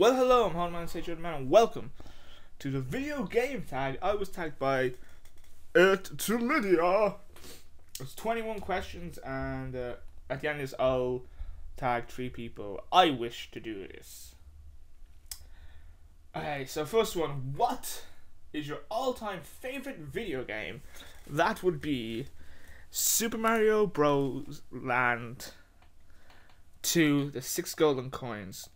Well, hello, I'm Hardman Sage Man, and welcome to the video game tag. I was tagged by Earthtolydia. It's 21 questions, and uh, at the end this, I'll tag three people I wish to do this. Okay, so first one, what is your all-time favorite video game? That would be Super Mario Bros. Land 2, the six golden coins.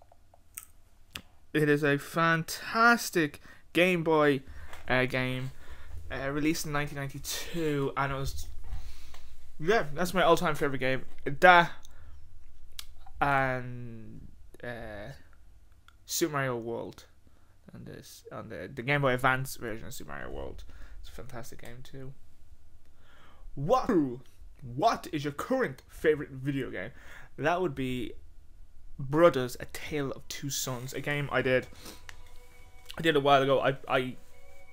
It is a fantastic Game Boy uh, game uh, released in 1992, and it was yeah, that's my all-time favorite game. That and uh, Super Mario World, and this on the the Game Boy Advance version of Super Mario World. It's a fantastic game too. What what is your current favorite video game? That would be Brothers: A Tale of Two Sons, a game I did I did a while ago. I I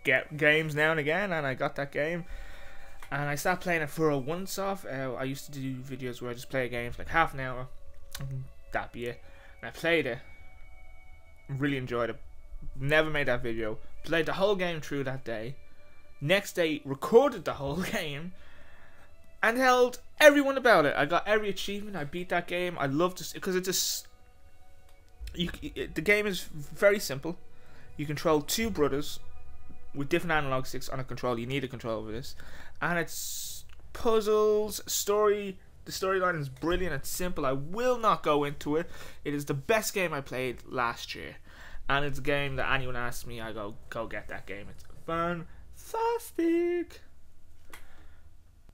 get games now and again, and I got that game, and I started playing it for a once off. Uh, I used to do videos where I just play a game for like half an hour, and that be it. And I played it, really enjoyed it. Never made that video. Played the whole game through that day. Next day, recorded the whole game and held everyone about it. I got every achievement. I beat that game. I loved it because it just you. The game is very simple. You control two brothers with different analog sticks on a control. You need a control over this, and it's puzzles, story. The storyline is brilliant. It's simple. I will not go into it. It is the best game I played last year, and it's a game that anyone asks me, I go go get that game. It's fantastic.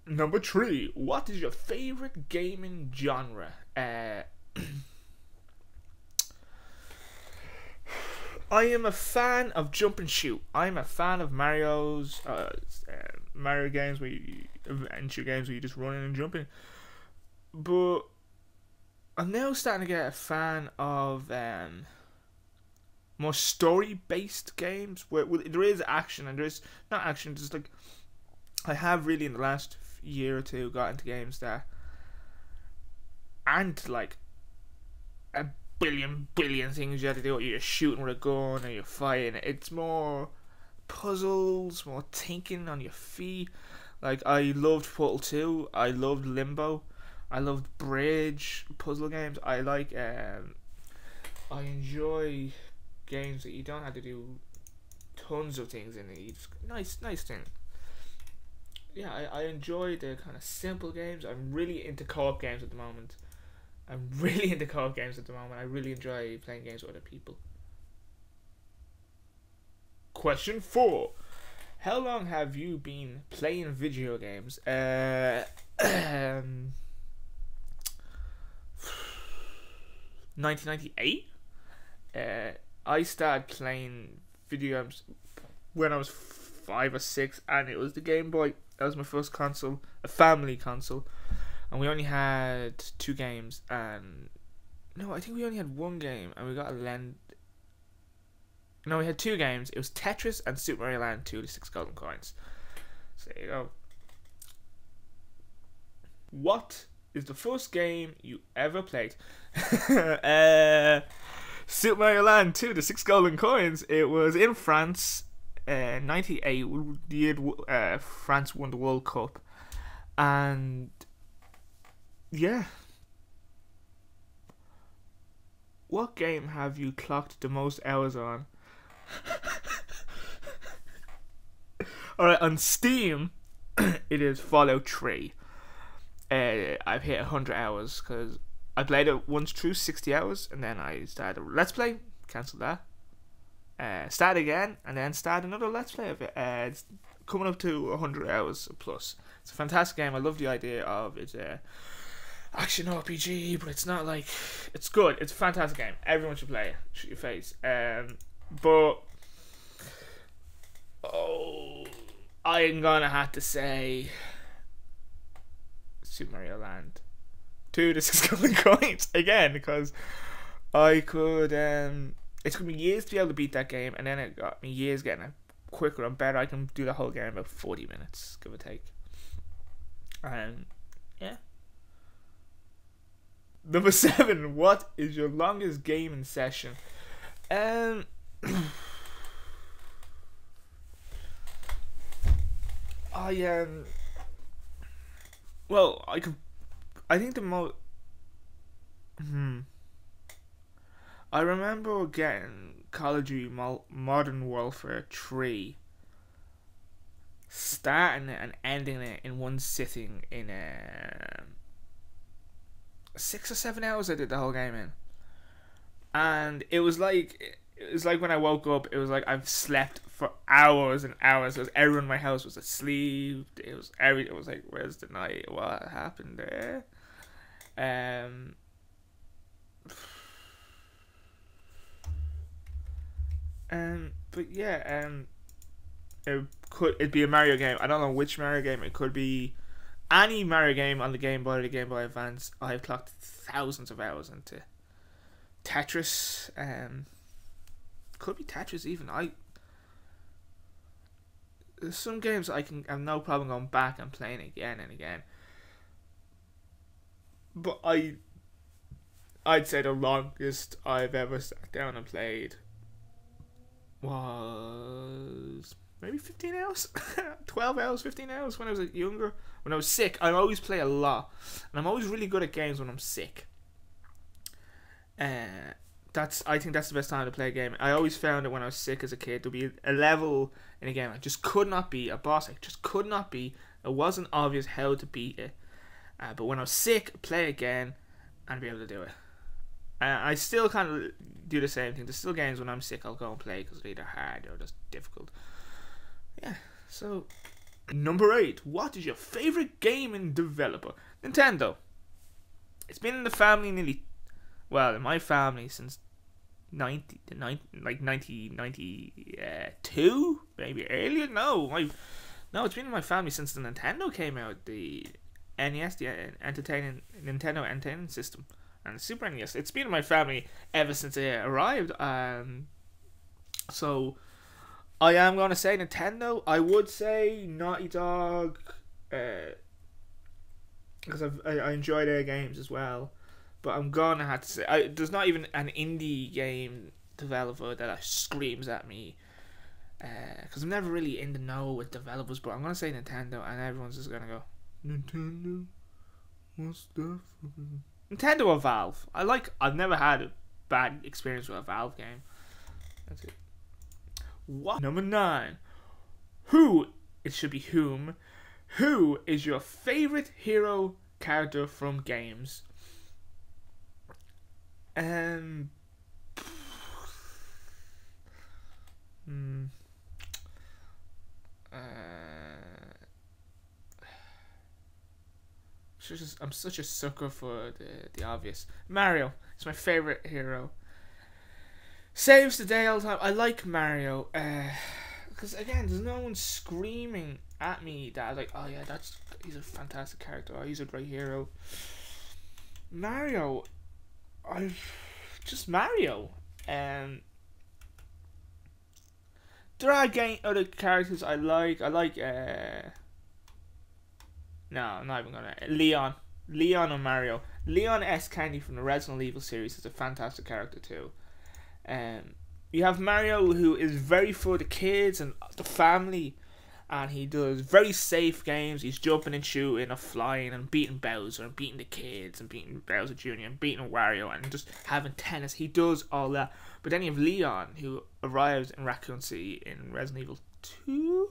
Number three, what is your favorite gaming genre? Uh, I am a fan of jump and shoot. I am a fan of Mario's uh, Mario games where you adventure games where you just running and jumping. But I'm now starting to get a fan of um, more story based games where, where there is action and there is not action, just like I have really in the last year or two got into games that aren't like a billion billion things you have to do. You're shooting with a gun or you're fighting. It's more puzzles, more thinking on your feet. Like I loved Portal Two. I loved Limbo. I loved bridge puzzle games. I like. Um, I enjoy games that you don't have to do tons of things in it. Nice, nice thing yeah, I, I enjoy the kind of simple games. I'm really into co-op games at the moment. I'm really into co-op games at the moment. I really enjoy playing games with other people. Question four: How long have you been playing video games? Uh, 1998. Uh, I started playing video games when I was five or six, and it was the Game Boy that was my first console, a family console, and we only had two games. And no, I think we only had one game, and we got a land. No, we had two games. It was Tetris and Super Mario Land 2, the six golden coins. So there you go. What is the first game you ever played? uh, Super Mario Land 2, the six golden coins. It was in France uh, 98 the year uh, France won the World Cup and yeah what game have you clocked the most hours on alright on Steam it is Fallout 3 uh, I've hit 100 hours because I played it once through 60 hours and then I started let's play cancel that uh, start again, and then start another Let's Play of it. Uh, it's coming up to 100 hours plus. It's a fantastic game. I love the idea of it. Uh, action RPG, but it's not like it's good. It's a fantastic game. Everyone should play it. Shoot your face. Um, but oh, I'm gonna have to say Super Mario Land. Two to six golden coins again because I could um it took me years to be able to beat that game, and then it got me years getting it quicker and better. I can do the whole game in about 40 minutes, give or take. And yeah. Number seven, what is your longest gaming session? Um. I um. Well, I could. I think the most. Hmm. I remember getting Call of Duty Modern Warfare 3, starting it and ending it in one sitting in uh, six or seven hours. I did the whole game in, and it was like it was like when I woke up. It was like I've slept for hours and hours. Because everyone in my house was asleep. It was every. It was like, where's the night? What happened there? Um Um, but yeah, um, it could It'd be a Mario game? I don't know which Mario game. It could be any Mario game on the Game Boy or the Game Boy Advance. I've clocked thousands of hours into Tetris. Um, could be Tetris even. I there's some games I can have no problem going back and playing again and again. But I I'd say the longest I've ever sat down and played was maybe 15 hours 12 hours 15 hours when i was younger when i was sick i always play a lot and i'm always really good at games when i'm sick. Uh, that's i think that's the best time to play a game. I always found that when i was sick as a kid there'd be a level in a game. I just could not be a boss. I just could not be it wasn't obvious how to beat it. Uh, but when i was sick play again and be able to do it. Uh, I still kind of do the same thing. There's still games when I'm sick I'll go and play because they're either hard or just difficult. Yeah, so number eight. What is your favorite game gaming developer? Nintendo. It's been in the family nearly, well, in my family since 90, 90 like 1992, maybe earlier. No, my, no, it's been in my family since the Nintendo came out. The NES, the entertaining Nintendo Entertainment System and Super NES. It's been in my family ever since it arrived. Um, so I am going to say Nintendo. I would say Naughty Dog, because uh, I, I enjoy their games as well. But I'm gonna have to say I, there's not even an indie game developer that screams at me. Because uh, I'm never really in the know with developers, but I'm gonna say Nintendo, and everyone's just gonna go Nintendo. What's that? Nintendo or Valve. I like. I've never had a bad experience with a Valve game. That's it. What number nine? Who? It should be whom. Who is your favorite hero character from games? Um. Hmm. Uh. I'm such a sucker for the the obvious. Mario is my favorite hero. Saves the day all the time. I like Mario because uh, again, there's no one screaming at me that like, oh yeah, that's he's a fantastic character. Oh, he's a great hero. Mario, I just Mario. Um, there are game other characters I like. I like uh no, I'm not even gonna. Leon. Leon or Mario. Leon S. Kennedy from the Resident Evil series is a fantastic character too. Um, you have Mario who is very for the kids and the family, and he does very safe games. He's jumping and shooting and flying and beating Bowser and beating the kids and beating Bowser Jr. and beating Wario and just having tennis. He does all that. But then you have Leon who arrives in Raccoon City in Resident Evil 2?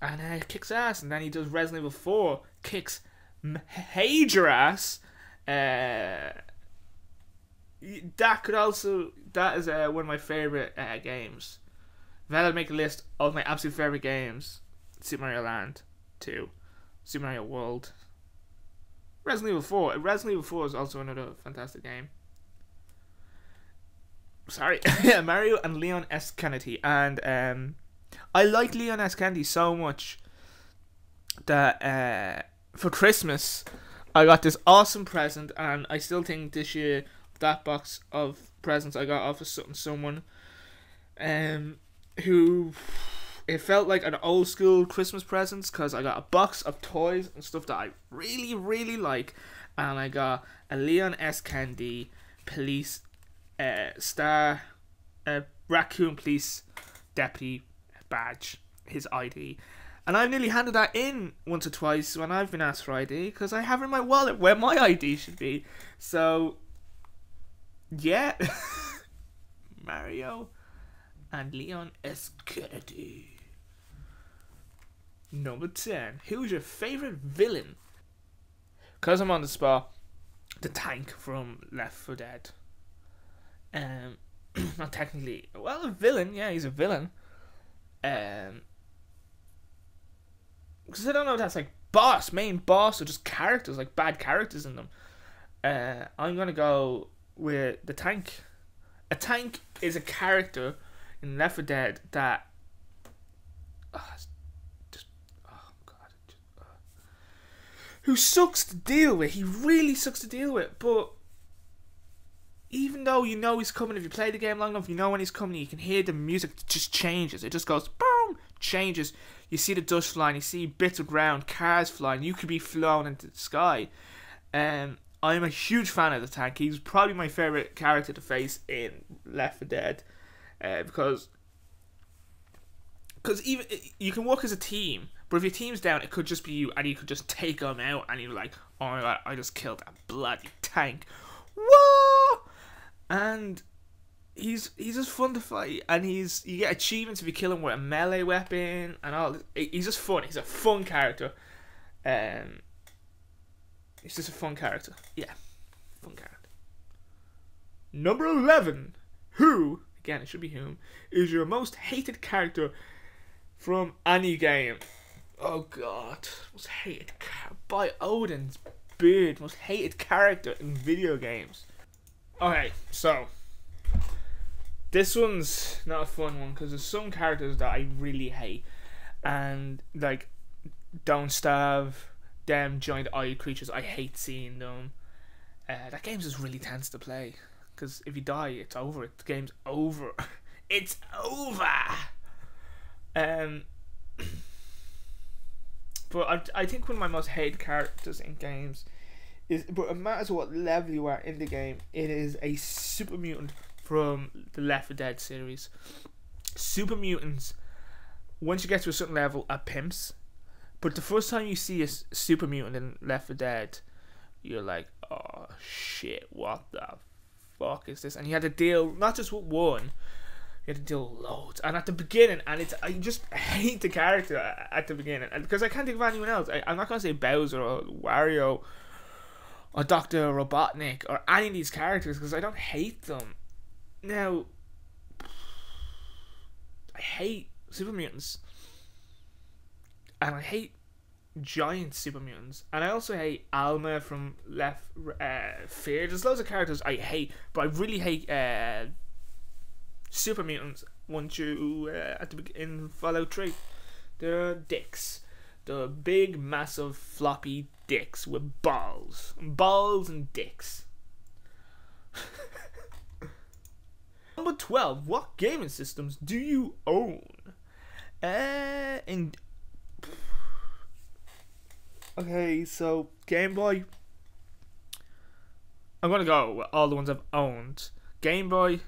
and uh, kicks ass. And then he does Resident Evil 4, kicks major ass. Uh, that could also that is uh, one of my favorite uh, games. If I had make a list of my absolute favorite games, Super Mario Land 2, Super Mario World, Resident Evil 4. Resident Evil 4 is also another fantastic game. Sorry, yeah, Mario and Leon S. Kennedy, and um, I like Leon S. Kennedy so much that uh, for Christmas I got this awesome present, and I still think this year that box of presents I got off of someone um, who it felt like an old school Christmas presents because I got a box of toys and stuff that I really really like, and I got a Leon S. Kennedy police uh, star, uh, raccoon police deputy badge, his ID. And I've nearly handed that in once or twice when I've been asked for ID because I have in my wallet where my ID should be. So, yeah. Mario and Leon S. Kennedy. Number 10. Who's your favorite villain? Because I'm on the spot, the tank from Left 4 Dead. Um, not technically, well, a villain. Yeah, he's a villain. Um, because I don't know if that's like boss, main boss, or just characters, like bad characters in them. Uh, I'm gonna go with the tank. A tank is a character in Left 4 Dead that. Oh, just, oh god, just, uh, who sucks to deal with. He really sucks to deal with, but even though you know he's coming, if you play the game long enough, you know when he's coming, you can hear the music just changes. It just goes boom, changes. You see the dust flying, you see bits of ground, cars flying. You could be flown into the sky. Um, I'm a huge fan of the tank. He's probably my favorite character to face in Left 4 Dead, uh, because because even you can work as a team, but if your team's down, it could just be you, and you could just take them out, and you're like, oh my god, I just killed a bloody tank. Whoa! And he's he's just fun to fight, and he's you get achievements if you kill him with a melee weapon and all. He's just fun. He's a fun character. Um, he's just a fun character. Yeah, fun character. Number eleven. Who again? It should be whom is your most hated character from any game? Oh God, most hated by Odin's beard. Most hated character in video games. Okay, so this one's not a fun one because there's some characters that I really hate, and like Don't Starve, them giant eye creatures. I hate seeing them. Uh, that game's just really tense to play because if you die, it's over. The game's over. it's over. Um, but I, I think one of my most hated characters in games is, but it matters what level you are in the game. It is a super mutant from the Left 4 Dead series. Super mutants, once you get to a certain level, are pimps. But the first time you see a super mutant in Left 4 Dead, you're like, oh shit, what the fuck is this? And you had to deal not just with one, you had to deal loads. And at the beginning, and it's I just hate the character at the beginning because I can't think of anyone else. I, am not gonna say Bowser or Wario or Doctor Robotnik or any of these characters because I don't hate them. Now, I hate super mutants, and I hate giant super mutants, and I also hate Alma from Left uh, Fear. There's loads of characters I hate, but I really hate uh, super mutants. Once you uh, at the in Fallout Three, they're dicks. The big, massive, floppy dicks with balls, balls and dicks. Number 12. What gaming systems do you own? Uh, and okay, so Game Boy. I'm gonna go with all the ones I've owned. Game Boy,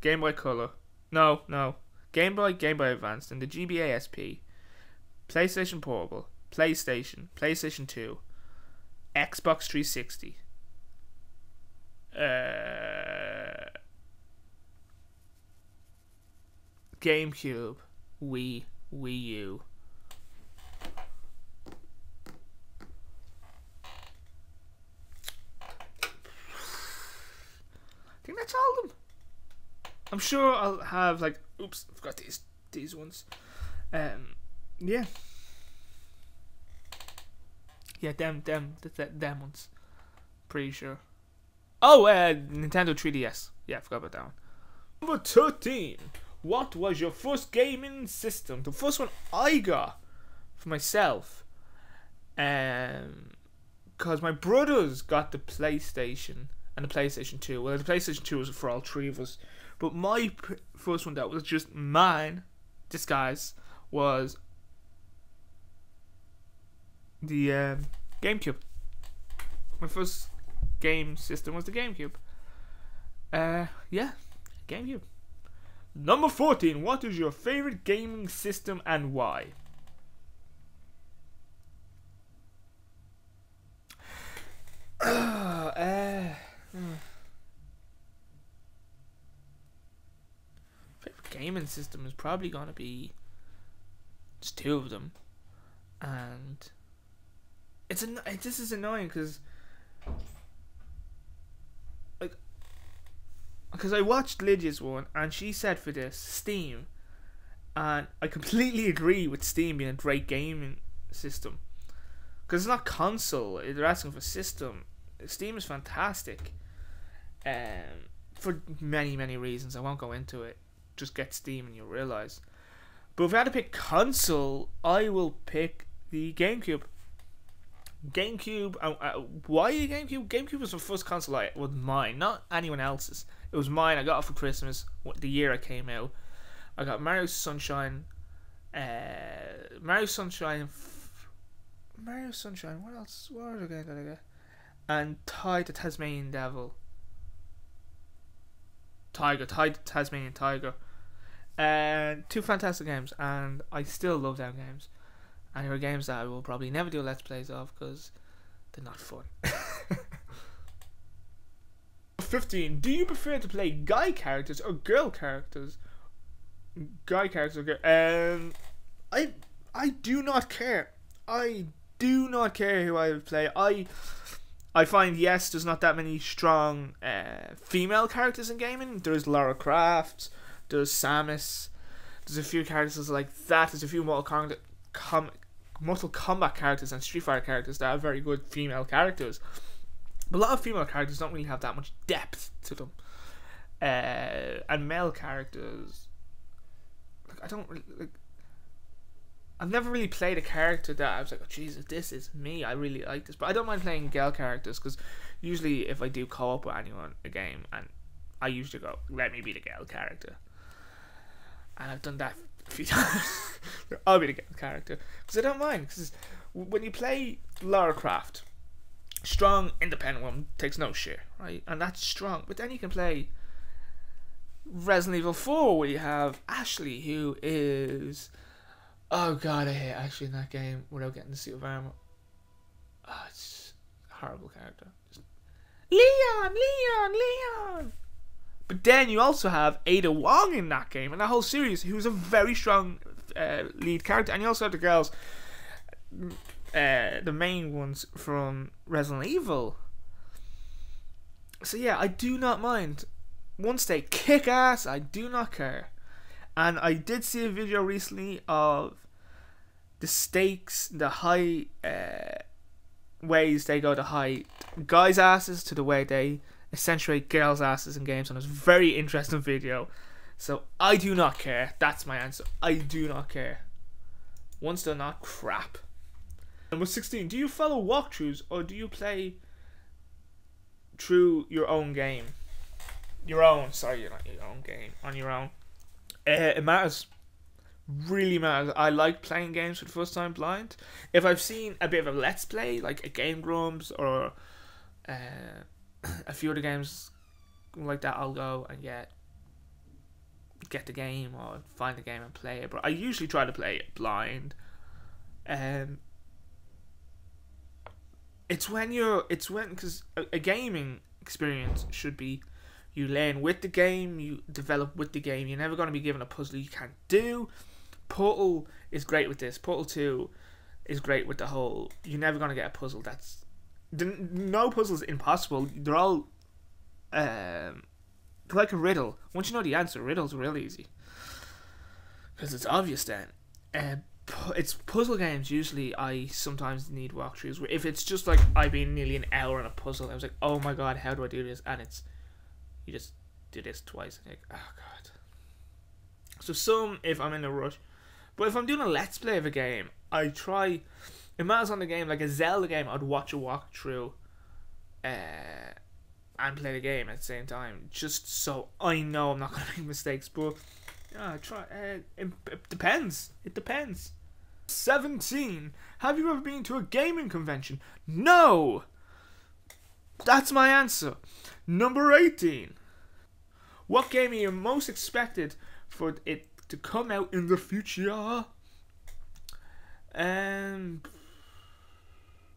Game Boy Color. No, no. Game Boy, Game Boy Advanced, and the GBA SP. PlayStation Portable, PlayStation, PlayStation 2, Xbox 360. Uh, GameCube, Wii, Wii U. I think that's all of them. I'm sure I'll have like oops, I forgot these these ones. Um yeah. Yeah, them them them, them ones. Pretty sure. Oh, uh, Nintendo 3DS. Yeah, I forgot about that one. Number 13. What was your first gaming system? The first one I got for myself. Um, because my brothers got the PlayStation and the PlayStation 2. Well, the PlayStation 2 was for all three of us. But my first one that was just mine, disguise, was the um, GameCube. My first game system was the GameCube. Uh, yeah, GameCube. Number 14. What is your favorite gaming system and why? uh, hmm. Favorite gaming system is probably going to be just two of them. And it's an this is annoying because because I watched Lydia's one and she said for this Steam, and I completely agree with Steam being a great gaming system because it's not console; they're asking for system. Steam is fantastic, um, for many many reasons. I won't go into it. Just get Steam and you'll realize. But if I had to pick console, I will pick the GameCube. GameCube. Uh, uh, why GameCube? GameCube was the first console I was mine, not anyone else's. It was mine. I got it for Christmas. The year I came out, I got Mario Sunshine. Uh, Mario Sunshine. Mario Sunshine. What else? What did I get? And Ty the Tasmanian Devil. Tiger. Ty the Tasmanian Tiger. And two fantastic games, and I still love them games. And there are games that I will probably never do let's plays of because they're not fun. 15. Do you prefer to play guy characters or girl characters? Guy characters or girl. Um, I I do not care. I do not care who I play. I I find yes, there's not that many strong uh, female characters in gaming. There's Lara Croft. There's Samus. There's a few characters like that. There's a few Mortal Kombat, Com- Mortal Kombat characters and Street Fighter characters that are very good female characters. But a lot of female characters don't really have that much depth to them. Uh, and male characters, like I don't really, like. I've never really played a character that I was like, oh Jesus, this is me. I really like this, but I don't mind playing girl characters because usually if I do co-op with anyone a game, and I usually go, let me be the girl character, and I've done that a few times. I'll be the character because I don't mind because when you play Lara Croft strong, independent woman takes no shit, right? And that's strong. But then you can play Resident Evil 4 where you have Ashley, who is. Oh god, I hate Ashley in that game without getting the suit of armor. Oh, it's a horrible character. Just, Leon, Leon, Leon! But then you also have Ada Wong in that game and that whole series, who's a very strong uh, lead character. And you also have the girls uh, the main ones from Resident Evil. So yeah, I do not mind. Once they kick ass, I do not care. And I did see a video recently of the stakes, the high uh, ways they go to hide guys' asses to the way they accentuate girls' asses in games, and it's a very interesting video. So I do not care. That's my answer. I do not care. Once they're not crap. Number 16. Do you follow walkthroughs or do you play through your own game? Your own, sorry, your own game, on your own. Uh, it matters. Really matters. I like playing games for the first time blind. If I've seen a bit of a let's play, like a Game Grumps or uh, a few other games like that, I'll go and get get the game or find the game and play it. But I usually try to play it blind. Um, it's when you're it's when because a, a, gaming experience should be you learn with the game you develop with the game you're never going to be given a puzzle you can't do portal is great with this portal 2 is great with the whole you're never going to get a puzzle that's the, no puzzles impossible they're all um like a riddle once you know the answer riddles are real easy because it's obvious then uh, it's puzzle games usually I sometimes need walkthroughs. If it's just like I've been nearly an hour on a puzzle, I was like, oh my god, how do I do this? And it's you just do this twice, and like, oh god. So some if I'm in a rush, but if I'm doing a let's play of a game, I try. It matters on the game, like a Zelda game, I'd watch a walkthrough, uh, and play the game at the same time, just so I know I'm not gonna make mistakes. But yeah, try. Uh, it, it depends. It depends. 17. Have you ever been to a gaming convention? No! That's my answer. Number 18. What game are you most expected for it to come out in the future? Um,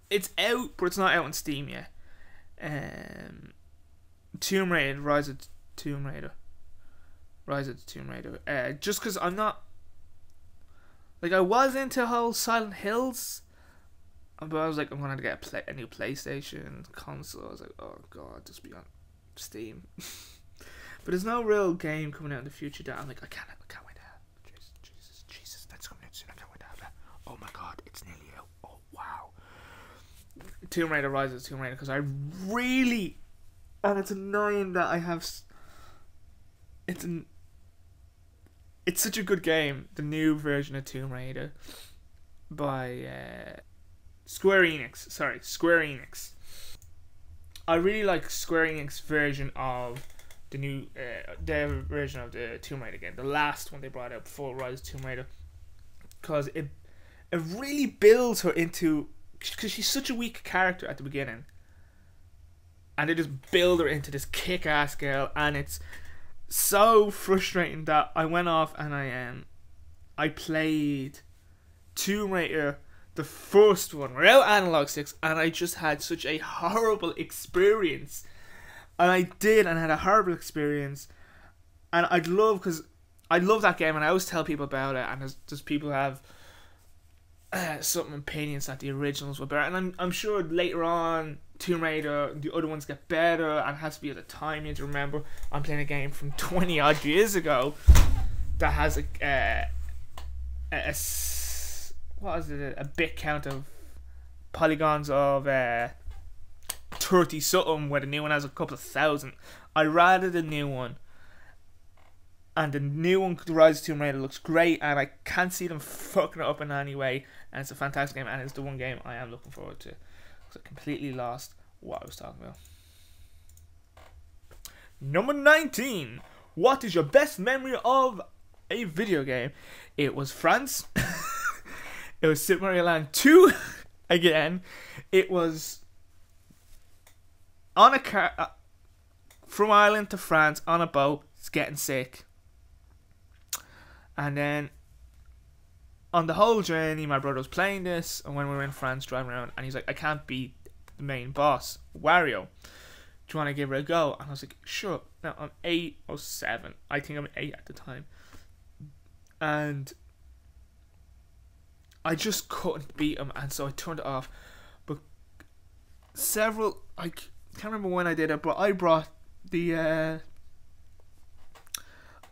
it's out, but it's not out on Steam yet. Um, Tomb Raider, Rise of Tomb Raider, Rise of Tomb Raider. Uh, just because I'm not like I was into whole Silent Hills, but I was like, I'm gonna get a, play, a new PlayStation console. I was like, oh god, just be on Steam. but there's no real game coming out in the future that I'm like, I can't, I can't wait to have. Jesus, Jesus, Jesus, that's coming out soon. I can't wait to have that. Oh my god, it's nearly out. Oh wow. Tomb Raider Rises Tomb Raider because I really, and it's annoying that I have. It's an. It's such a good game. The new version of Tomb Raider, by uh, Square Enix. Sorry, Square Enix. I really like Square Enix version of the new uh, their version of the Tomb Raider game, the last one they brought out before Rise of Tomb Raider, because it it really builds her into because she's such a weak character at the beginning, and they just build her into this kick-ass girl, and it's so frustrating that I went off and I um I played Tomb Raider the first one without analog sticks and I just had such a horrible experience. And I did and I had a horrible experience. And I'd love because I love that game and I always tell people about it and there's just people have uh, certain opinions that the originals were better. And I'm, I'm sure later on Tomb Raider the other ones get better and has to be at the time you have to remember. I'm playing a game from 20 odd years ago that has a, uh, a, a what is it? A bit count of polygons of uh, 30 something where the new one has a couple of thousand. I rather the new one and the new one the Rise of Tomb Raider looks great and I can't see them fucking it up in any way and it's a fantastic game and it's the one game I am looking forward to because I completely lost what I was talking about number 19 what is your best memory of a video game it was France It was Super Mario Land 2 again. It was on a car uh, from Ireland to France on a boat. It's getting sick. And then on the whole journey, my brother was playing this, and when we were in France driving around, and he's like, I can't beat the main boss, Wario. Do you want to give it a go? And I was like, sure. Now I'm eight or seven. I think I'm eight at the time. And I just couldn't beat him, and so I turned it off. But several, I can't remember when I did it, but I brought the. Uh,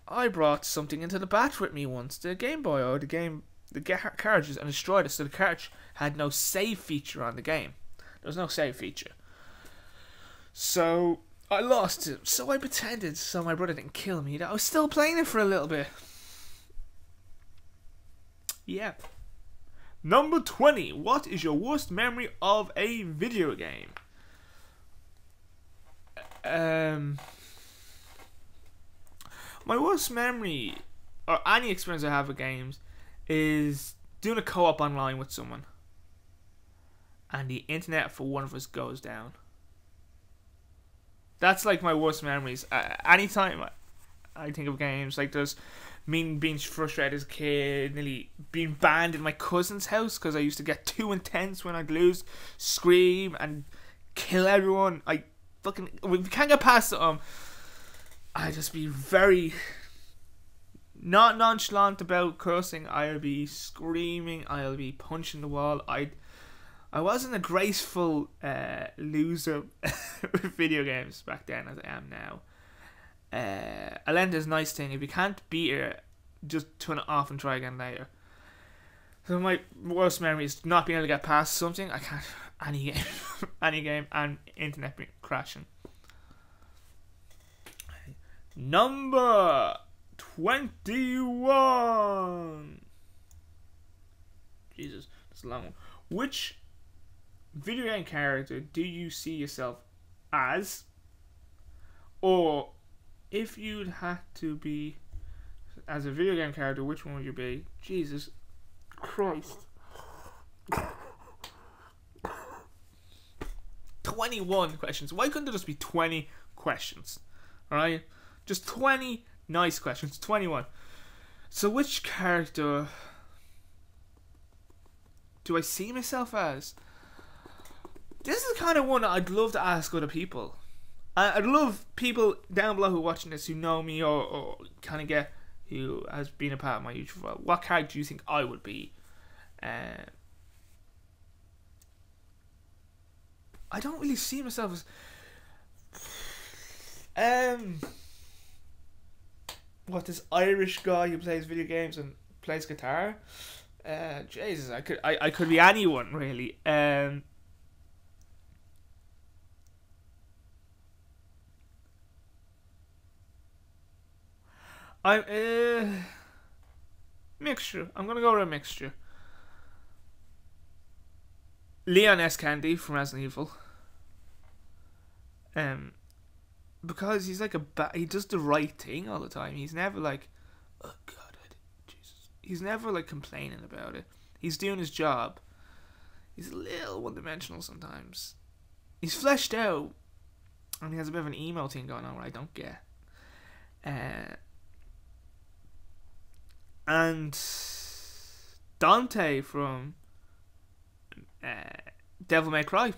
I brought something into the bat with me once, the Game Boy or the game, the cartridges, and destroyed it. So the cartridge had no save feature on the game. There was no save feature. So I lost it. So I pretended so my brother didn't kill me that I was still playing it for a little bit. Yeah. Number 20. What is your worst memory of a video game? Um, my worst memory, or any experience I have with games, is doing a co op online with someone. And the internet for one of us goes down. That's like my worst memories. Uh, anytime I think of games, like there's me being frustrated as a kid, nearly being banned in my cousin's house because I used to get too intense when I'd lose, scream and kill everyone. I fucking we can't get past it, um, I just be very not nonchalant about cursing. I'll be screaming. I'll be punching the wall. I I wasn't a graceful uh, loser with video games back then as I am now uh, Alenda's nice thing. If you can't beat her, just turn it off and try again later. So my worst memory is not being able to get past something. I can't any game, any game, and internet crashing. Number twenty-one. Jesus, that's a long one. Which video game character do you see yourself as, or if you'd have to be as a video game character, which one would you be? Jesus Christ. 21 questions. Why couldn't there just be 20 questions? Alright? Just 20 nice questions. 21. So, which character do I see myself as? This is the kind of one I'd love to ask other people. I'd love people down below who are watching this who know me or, or kind of get who has been a part of my YouTube. World. What character do you think I would be? Uh, I don't really see myself as. Um, what this Irish guy who plays video games and plays guitar? Uh, Jesus, I could I, I could be anyone really. Um, I'm uh, mixture. I'm gonna go with a mixture. Leon S. Kennedy from Resident Evil. Um, because he's like a ba- he does the right thing all the time. He's never like, oh God, Jesus. He's never like complaining about it. He's doing his job. He's a little one dimensional sometimes. He's fleshed out, and he has a bit of an emo thing going on where I don't get. Uh, and Dante from uh, Devil May Cry,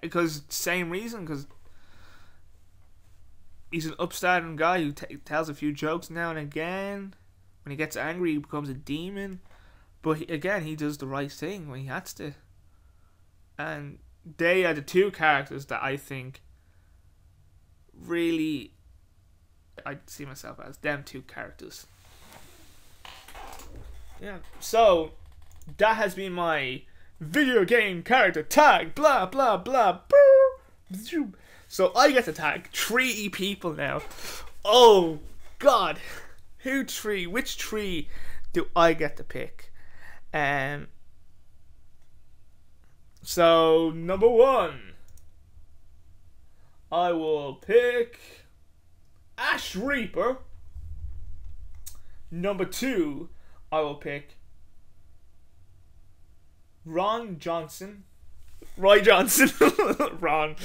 because same reason, because he's an upstanding guy who tells a few jokes now and again. When he gets angry, he becomes a demon. But he, again, he does the right thing when he has to. And they are the two characters that I think really I see myself as them two characters. Yeah. So that has been my video game character tag. Blah blah blah. Boo. So I get to tag three people now. Oh God, who tree? Which tree do I get to pick? Um. So number one, I will pick Ash Reaper. Number two, I will pick Ron Johnson. Roy Johnson. Ron.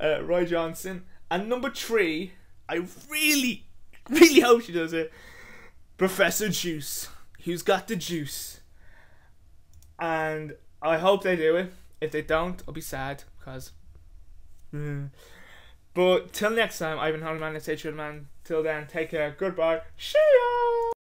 Uh, Roy Johnson. And number three, I really, really hope she does it. Professor Juice. Who's got the juice? And I hope they do it. If they don't, I'll be sad because. Mm. But till next time, I've been Hollyman and Stay Man. Till then, take care. Goodbye. See ya!